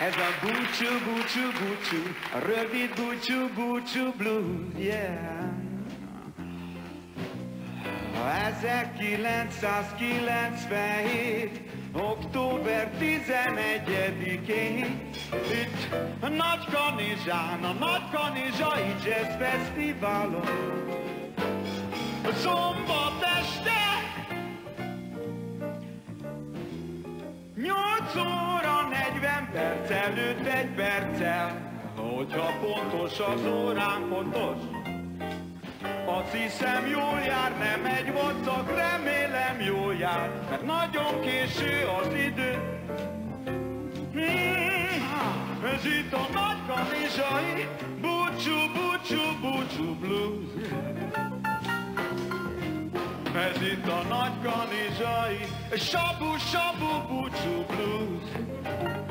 Ez a búcsú, búcsú, búcsú, a rövid búcsú, búcsú blues, yeah. 1997. október 11-én itt a Nagykanizsán, a Nagykanizsai Jazz Fesztiválon Szombat egy perccel Hogyha pontos az órán, pontos azt hiszem jól jár, nem egy vacak, remélem jól jár, mert nagyon késő az idő. Hmm, ez itt a nagy kanizsai, búcsú, búcsú, búcsú blues. Ez itt a nagy kanizsai, sabu, sabu, búcsú blues.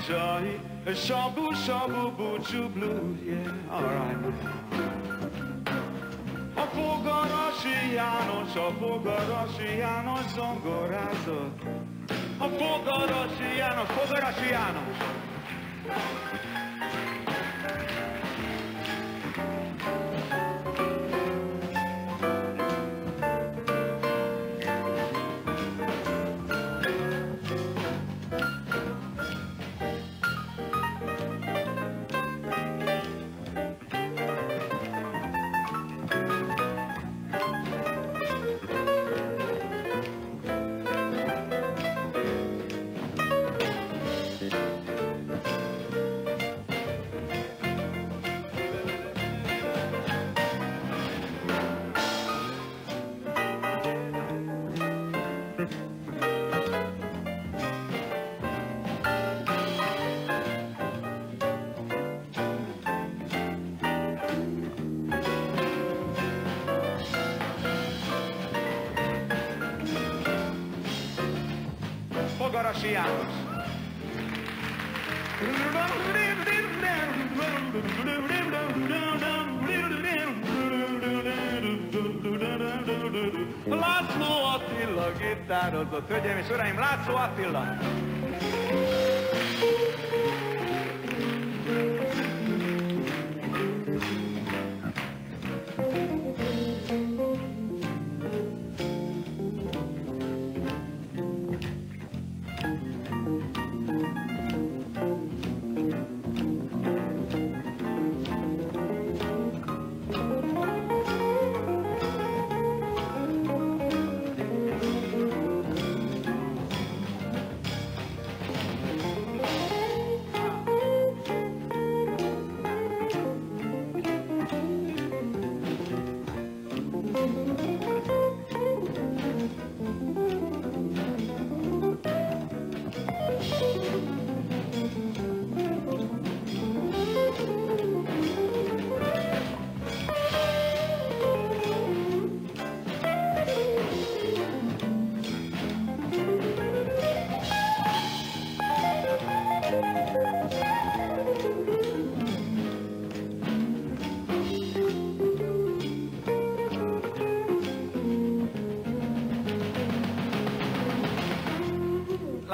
Kanizsai, Shabu shabu búcsú blues, yeah, alright. A fogarasi János, a fogarasi János zongorázott. A fogarasi János, fogarasi János. Fogarasi János. László Attila gitározott, hölgyeim és uraim, László Attila!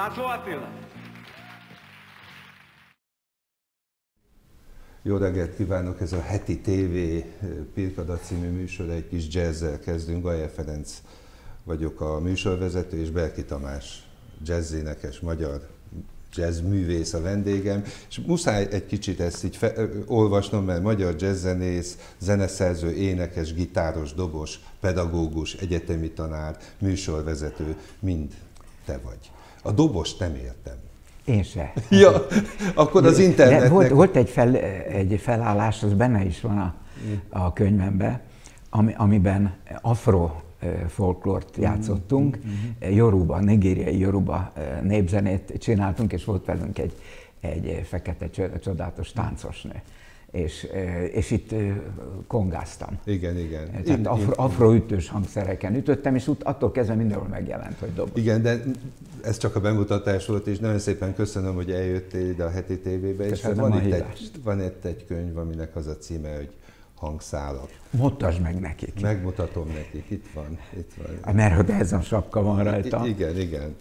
László Attila. Jó reggelt kívánok! Ez a heti TV Pirkada című műsor, egy kis jazzzel kezdünk. Gajer Ferenc vagyok a műsorvezető, és Berki Tamás jazzénekes, magyar jazzművész a vendégem, és muszáj egy kicsit ezt így fe, olvasnom, mert magyar jazzzenész, zeneszerző, énekes, gitáros, dobos, pedagógus, egyetemi tanár, műsorvezető, mind te vagy. A dobos nem értem. Én se. Ja, akkor az internetnek... De volt, volt egy, fel, egy felállás, az benne is van a, a könyvemben, ami, amiben afro folklort játszottunk, mm-hmm. Yoruba, nigériai Yoruba népzenét csináltunk, és volt velünk egy, egy fekete csodálatos táncosnő és, és itt kongáztam. Igen, igen. Tehát afro, afroütős hangszereken ütöttem, és ut, attól kezdve mindenhol megjelent, hogy dobos. Igen, de ez csak a bemutatás volt, és nagyon szépen köszönöm, hogy eljöttél ide a heti tévébe, és van itt, egy, van itt egy könyv, aminek az a címe, hogy hangszálak. Mutasd meg nekik. Megmutatom nekik, itt van. Itt van. Mert hogy ez a sapka van rajta. I- igen, igen.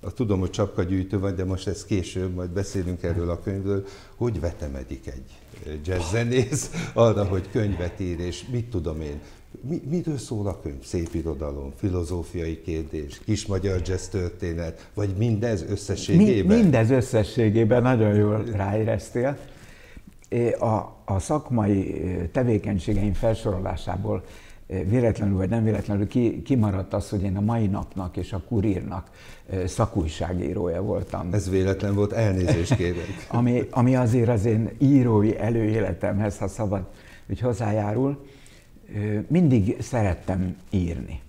A tudom, hogy csapkagyűjtő vagy, de most ez később, majd beszélünk erről a könyvről, hogy vetemedik egy jazzzenész arra, hogy könyvet ír, és mit tudom én, mi, miről szól a könyv? Szép irodalom, filozófiai kérdés, kis magyar jazz történet, vagy mindez összességében? Mi, mindez összességében nagyon jól ráéreztél. A, a szakmai tevékenységeim felsorolásából véletlenül vagy nem véletlenül ki, kimaradt az, hogy én a mai napnak és a kurírnak szakújságírója voltam. Ez véletlen volt, elnézést kérek. ami, ami azért az én írói előéletemhez, ha szabad, hogy hozzájárul. Mindig szerettem írni.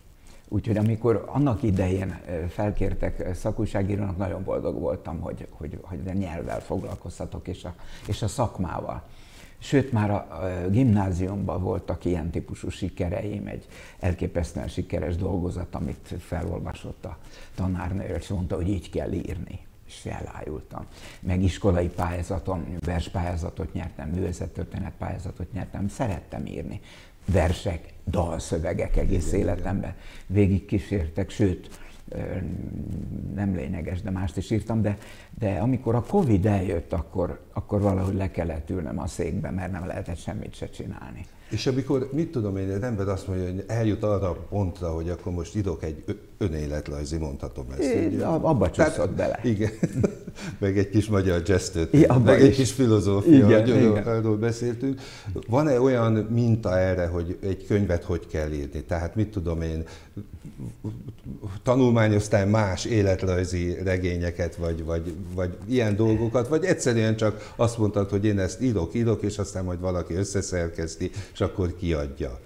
Úgyhogy amikor annak idején felkértek szakújságírónak, nagyon boldog voltam, hogy, hogy, hogy a nyelvvel foglalkozhatok, és a, és a szakmával. Sőt, már a gimnáziumban voltak ilyen típusú sikereim, egy elképesztően sikeres dolgozat, amit felolvasott a tanárnő, és mondta, hogy így kell írni és elájultam. Meg iskolai pályázaton, verspályázatot nyertem, művészettörténet pályázatot nyertem, szerettem írni. Versek, dalszövegek egész életemben végig kísértek, sőt, nem lényeges, de mást is írtam, de, de amikor a Covid eljött, akkor, akkor valahogy le kellett ülnem a székbe, mert nem lehetett semmit se csinálni. És amikor, mit tudom én, az ember azt mondja, hogy eljut arra a pontra, hogy akkor most idok egy önéletrajzi, mondhatom ezt. É, abba csúszott bele. Igen, meg egy kis magyar jazztőt, ja, meg is. egy kis filozófia, igen, hogy igen. arról beszéltünk. Van-e olyan minta erre, hogy egy könyvet hogy kell írni? Tehát mit tudom én, tanulmányoztál más életrajzi regényeket, vagy, vagy, vagy ilyen dolgokat, vagy egyszerűen csak azt mondtad, hogy én ezt írok, írok, és aztán majd valaki összeszerkeszti, és akkor kiadja.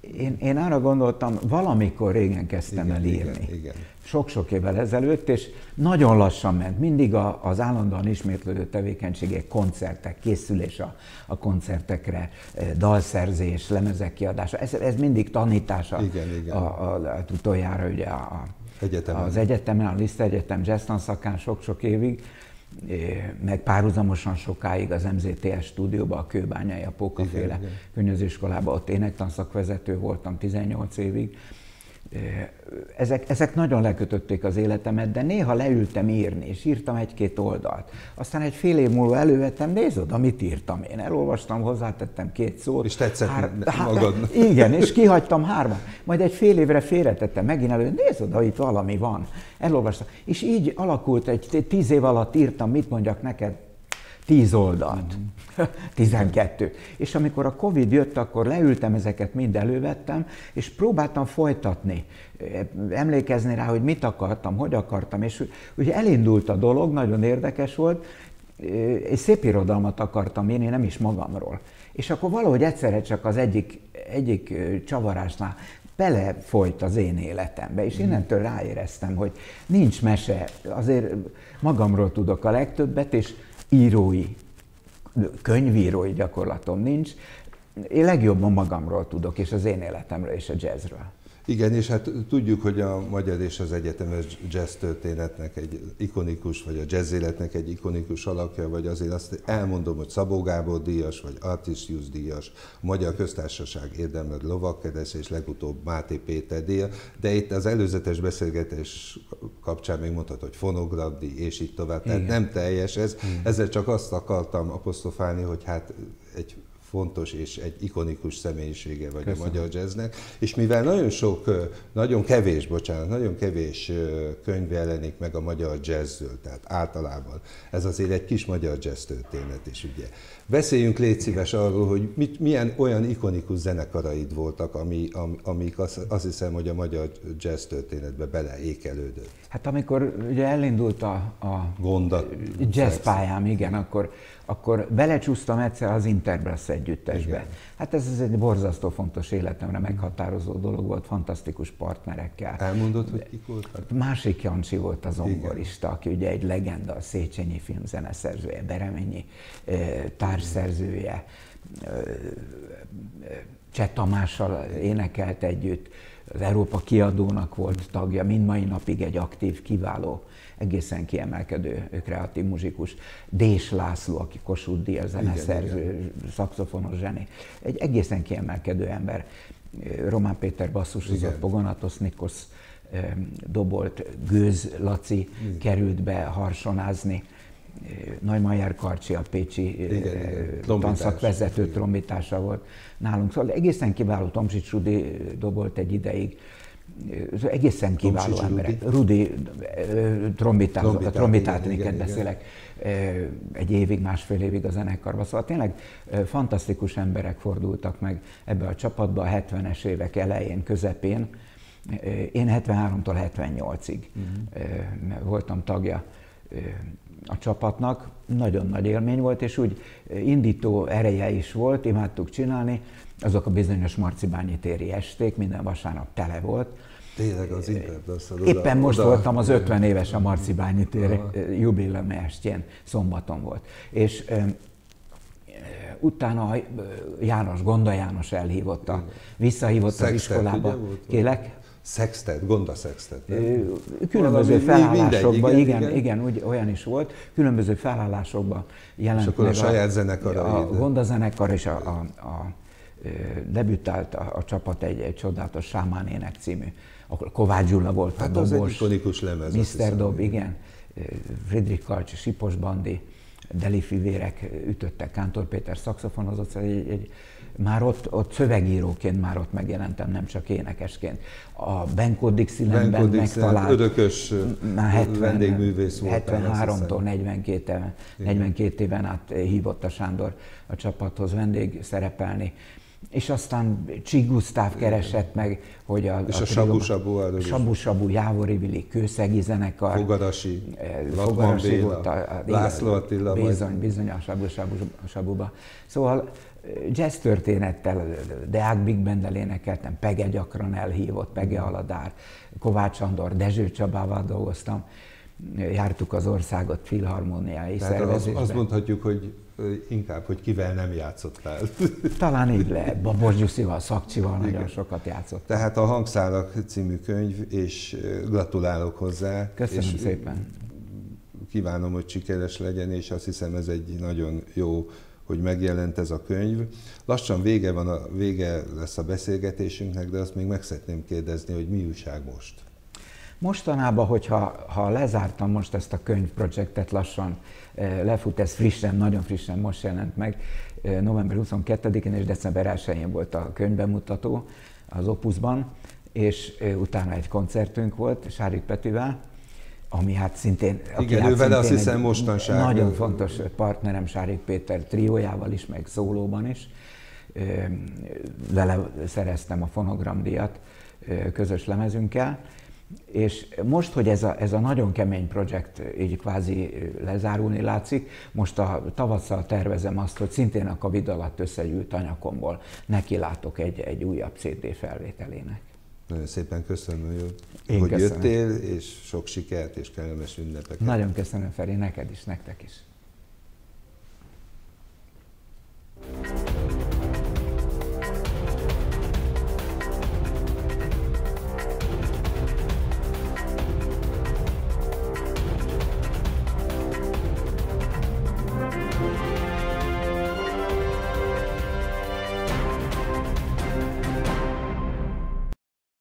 Én, én arra gondoltam, valamikor régen kezdtem igen, el írni. Igen, igen. Sok-sok évvel ezelőtt, és nagyon lassan ment. Mindig a, az állandóan ismétlődő tevékenységek, koncertek, készülés a, a koncertekre, eh, dalszerzés, lemezek kiadása. Ez, ez mindig tanítása. Igen, igen. A, a, a, utoljára ugye a, egyetemen. az egyetemen, a Liszt Egyetem jazz szakán sok-sok évig meg párhuzamosan sokáig az MZTS stúdióban, a Kőbányai, a Pókaféle könyvözőiskolában, ott énektanszakvezető voltam 18 évig, ezek, ezek nagyon lekötötték az életemet, de néha leültem írni, és írtam egy-két oldalt. Aztán egy fél év múlva elővettem, nézd oda, mit írtam én. Elolvastam, hozzátettem két szót. És tetszett hár, magad. Igen, és kihagytam hárman. Majd egy fél évre félretettem megint elő, nézd oda, itt valami van. Elolvastam. És így alakult, egy tíz év alatt írtam, mit mondjak neked, tíz oldalt. 12. És amikor a Covid jött, akkor leültem, ezeket mind elővettem, és próbáltam folytatni, emlékezni rá, hogy mit akartam, hogy akartam, és ugye elindult a dolog, nagyon érdekes volt, és szép irodalmat akartam írni, nem is magamról. És akkor valahogy egyszerre csak az egyik, egyik csavarásnál belefolyt az én életembe, és innentől ráéreztem, hogy nincs mese, azért magamról tudok a legtöbbet, és írói könyvírói gyakorlatom nincs. Én legjobban magamról tudok, és az én életemről és a jazzről. Igen, és hát tudjuk, hogy a magyar és az egyetemes jazz történetnek egy ikonikus, vagy a jazz életnek egy ikonikus alakja, vagy azért azt elmondom, hogy Szabó Gábor díjas, vagy Artisius díjas, Magyar Köztársaság érdemelt lovakkedes, és legutóbb Máté Péter díja, de itt az előzetes beszélgetés kapcsán még mondhatod, hogy fonogramdíj, és így tovább. Tehát nem teljes ez. Igen. Ezzel csak azt akartam apostrofálni, hogy hát egy fontos és egy ikonikus személyisége vagy Köszönöm. a magyar jazznek, és mivel nagyon sok, nagyon kevés, bocsánat, nagyon kevés könyv jelenik meg a magyar jazzről, tehát általában ez azért egy kis magyar jazz történet is, ugye. Beszéljünk légy szíves arról, hogy mit, milyen olyan ikonikus zenekaraid voltak, ami, am, amik azt, azt hiszem, hogy a magyar jazz történetbe beleékelődött. Hát amikor ugye elindult a, a Gonda, jazz pályám, igen, akkor akkor belecsúsztam egyszer az Interbrass együttesbe. Igen. Hát ez, ez egy borzasztó fontos életemre meghatározó dolog volt, fantasztikus partnerekkel. Elmondod, hogy kik voltak? Másik Jancsi volt az zongorista, aki ugye egy legenda, a Széchenyi filmzeneszerzője, Bereményi társszerzője, Cseh Tamással énekelt együtt, az Európa kiadónak volt tagja, mind mai napig egy aktív, kiváló egészen kiemelkedő kreatív muzsikus, Dés László, aki Kossuth Díaz zeneszerző, szakszofonos zseni, egy egészen kiemelkedő ember. Román Péter basszusozott, Pogonatos Nikosz dobolt, Gőz Laci került be harsonázni, Majer Karcsi, a pécsi tanszakvezető trombitása volt nálunk. Szóval egészen kiváló Tomsics Rudi dobolt egy ideig, egészen kiváló Tomsics emberek. Rudi, Rudi trombitát, trombitátniket beszélek. Egy évig, másfél évig a zenekarban. Szóval tényleg fantasztikus emberek fordultak meg ebbe a csapatba a 70-es évek elején, közepén. Én 73-tól 78-ig uh-huh. voltam tagja a csapatnak, nagyon nagy élmény volt, és úgy indító ereje is volt, imádtuk csinálni, azok a bizonyos marcibányi téri esték, minden vasárnap tele volt. Tényleg az Interdasszal Éppen most oda, voltam az 50 éves a Marcibányi tér jubileumi estjén, szombaton volt. És utána János, Gonda János elhívott, a, visszahívott Szextet, az iskolába. Kélek? Sextet, Gonda Sextet. Különböző felállásokban, igen, igen, igen, úgy, olyan is volt, különböző felállásokban jelent és akkor meg a saját zenekar. A, a Gonda zenekar és a, a, a debütált a, a csapat egy, egy csodálatos Sámán ének című. Akkor Kovács Gyula volt hát a dobos. az egy ikonikus lemez. Mr. Dob, igen. Friedrich Karcs, Sipos Bandi, Deli fivérek ütöttek, Kántor Péter szakszofonozott, egy, egy, már ott, ott szövegíróként már ott megjelentem, nem csak énekesként. A Benko Dixielandben megtalált... Örökös már 70, vendégművész volt. 73-tól 42, 42 éven át hívott a Sándor a csapathoz vendég szerepelni és aztán Csig Gusztáv keresett meg, hogy a, és a, a Sabu Sabu, Sabu Sabu, Jávori Vili, Kőszegi zenekar, Fogarasi, eh, Fogarasi Béla, volt a, a, László Attila. Bizony, bizony a Sabu Sabu, Sabuba. Szóval jazz történettel, Deák Big Band-del énekeltem, Pege gyakran elhívott, Pege Aladár, Kovács Andor, Dezső Csabával dolgoztam, jártuk az országot filharmóniai Tehát szervezésben. Az, azt mondhatjuk, hogy inkább, hogy kivel nem játszottál. Talán így lehet. Babos Gyuszival, Szakcsival Igen. nagyon sokat játszott. Tehát a Hangszálak című könyv, és gratulálok hozzá. Köszönöm és szépen. Kívánom, hogy sikeres legyen, és azt hiszem ez egy nagyon jó hogy megjelent ez a könyv. Lassan vége, van a, vége lesz a beszélgetésünknek, de azt még meg szeretném kérdezni, hogy mi újság most? Mostanában, hogyha ha lezártam most ezt a könyvprojektet lassan, eh, lefut, ez frissen, nagyon frissen most jelent meg, eh, november 22-én és december 1-én volt a könyvbemutató az Opusban, és eh, utána egy koncertünk volt Sárik Petivel, ami hát szintén... Igen, hát ő vele azt hiszem mostanság. Nagyon fontos partnerem Sárik Péter triójával is, meg szólóban is. Vele szereztem a fonogramdíjat közös lemezünkkel. És most, hogy ez a, ez a nagyon kemény projekt így kvázi lezárulni látszik, most a tavasszal tervezem azt, hogy szintén a Covid alatt összegyűlt anyakomból nekilátok egy, egy újabb CD felvételének. Nagyon szépen köszönöm, hogy, Én hogy köszönöm. jöttél, és sok sikert és kellemes ünnepeket. Nagyon köszönöm, Feri, neked is, nektek is.